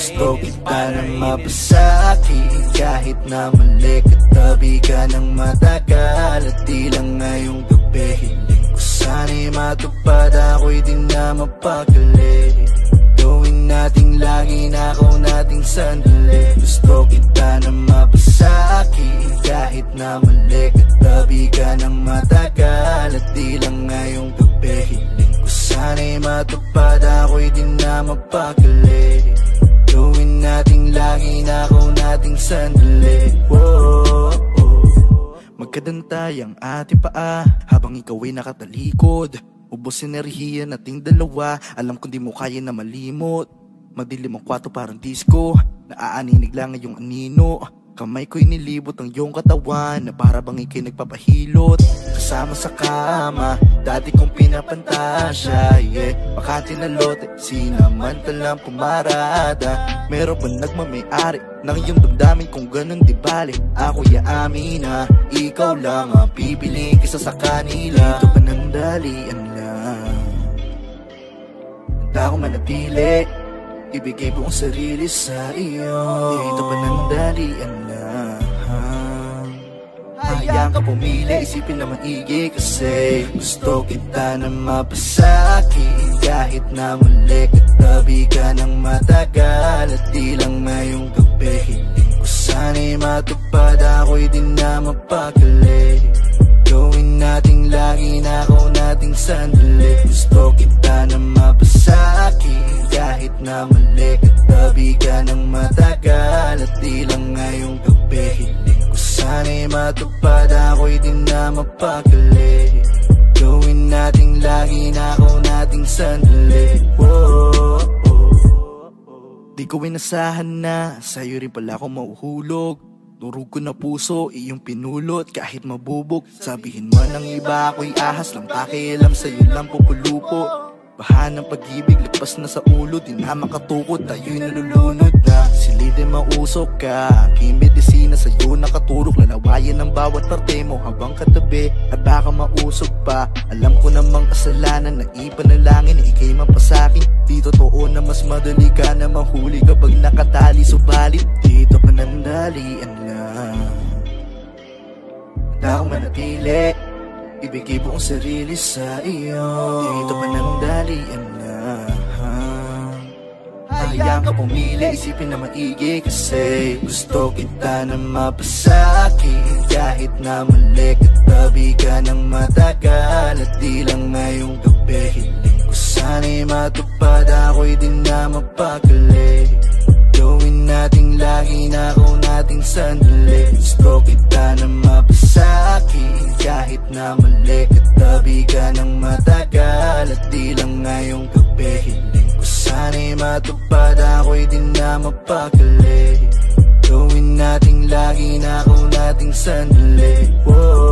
Gusto kita na mapasaki Kahit na mali Katabi ka ng matagal At di lang ngayong gabi. Hiling ko sana'y matupad Ako'y di na mapakali Gawin nating lagi na ako nating sandali. Gusto kita na mapasaki Kahit na mali Katabi ka ng matagal At di lang ngayong gabi. Hiling ko sana'y matupad Ako'y di na mapakali Gawin ako nating sandali. Whoa, Magkadantay ang ating paa Habang ikaw ay nakatalikod. Ubos enerhiya nating dalawa. Alam kong di mo kaya na malimot. Madilim ang kwato parang disco. Naaaninig lang ang iyong anino Kamay ko'y nilibot ang iyong katawan Na para bang ikay nagpapahilot. Kasama sa kama Dati kong pinapantasya Yeah, bakante na lote Sinamantalang pumarada. Meron ba nagmamayari Ng iyong damdamin kung ganun di bali Ako yaamin na Ikaw lang ang pipiling kisa sa kanila. Dito pa ng dalian lang. Handa ko manatili Ibigay buong sarili sa iyo. Dito pa ng dalian lang Hayaan ka pumili, isipin na maigi Kasi gusto kita na mapasaki Kahit na mali Katabi ka ng matagal At di lang ngayong gabi Hiling ko sana'y matupad Ako'y di na mapakali. Gawin nating lagi na ako nating sandali. Gusto kita na mapasaki Kahit na mali Katabi ka ng matagal At di lang ngayong gabi Hiling sana'y matupad Ako'y di na mapakali. Gawin nating lagi na ako nating sandali. Whoa, Di ko inasahan na Sa'yo rin pala ako mauhulog. Durog ko na puso, iyong pinulot. Kahit mabubog Sabihin mo ng iba ako'y ahas lang. Pakialam sa'yo lang pupulupo Baha ng pag-ibig, lagpas na sa ulo Di na makatukod, tayo'y nalulunod na Silid mausok ka, aking medisina sa'yo nakaturok Lalawayan ng bawat parte mo habang katabi At baka mausog pa. Alam ko namang kasalanan na ipanalangin Ikay mapasakin. Di totoo na mas madali ka na mahuli Kapag nakatali. Subalit Dito pa nandalian lang. Akong manatili. Ibigay buong sarili sa iyo Dito pa nandalian lang Hayaan ka pumili, isipin na maigi Kasi gusto kita na mapasaki Kahit na mali Katabi ka ng matagal At di lang ngayong gabi Hiling ko sana'y matupad Ako'y di na mapakali. Gawin nating lagi na ako nating sandali. Gusto kita na mapasaki Kahit na mali Katabi ka ng matagal At di lang ngayong gabi sana'y matupad Ako'y di na mapakali. Gawin nating lagi na ako nating sandali. Whoa,